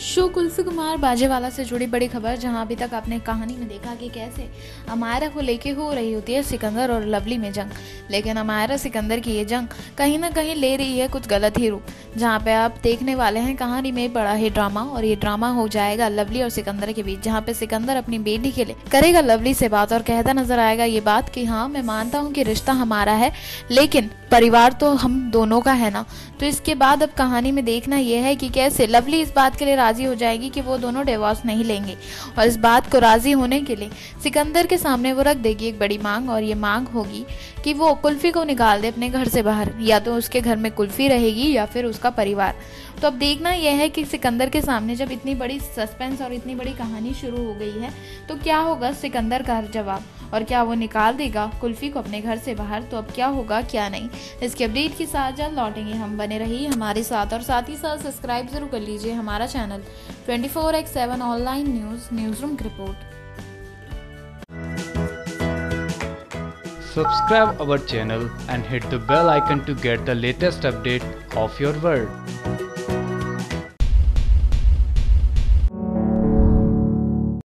Show Kulfi Kumar Bajewala से जुड़ी बड़ी खबर, जहाँ अभी तक आपने कहानी में देखा कि कैसे अमायरा को लेके हो रही होती है सिकंदर और लवली में जंग। लेकिन अमायरा सिकंदर की ये जंग कहीं ना कहीं ले रही है कुछ गलत ही रूप, जहाँ पे आप देखने वाले हैं कहानी में बड़ा ही ड्रामा और ये ड्रामा हो जाएगा लवली और सिकंदर के बीच, जहाँ पे सिकंदर अपनी बेटी के लिए करेगा लवली से बात और कहता नज़र आएगा ये बात कि हाँ मैं मानता हूँ कि रिश्ता हमारा है, लेकिन परिवार तो हम दोनों का है ना। तो इसके बाद अब कहानी में देखना यह है कि कैसे लवली इस बात के लिए राज़ी हो जाएगी कि वो दोनों डिवोर्स नहीं लेंगे। और इस बात को राज़ी होने के लिए सिकंदर के सामने वो रख देगी एक बड़ी मांग और ये मांग होगी कि वो कुल्फी को निकाल दे अपने घर से बाहर, या तो उसके घर में कुल्फी रहेगी या फिर उसका परिवार। तो अब देखना यह है कि सिकंदर के सामने जब इतनी बड़ी सस्पेंस और इतनी बड़ी कहानी शुरू हो गई है तो क्या होगा सिकंदर का जवाब? और क्या वो निकाल देगा? कुल्फी को अपने घर से बाहर तो अब क्या होगा, क्या नहीं? इसके अपडेट के साथ जल्द लौटेंगे हम। बने रहिए हमारे साथ और साथ ही साथ सब्सक्राइब ज़रूर कर लीजिए हमारा चैनल। 24 four x seven online news newsroom की report. Subscribe our channel and hit the bell icon to get the latest update of your world.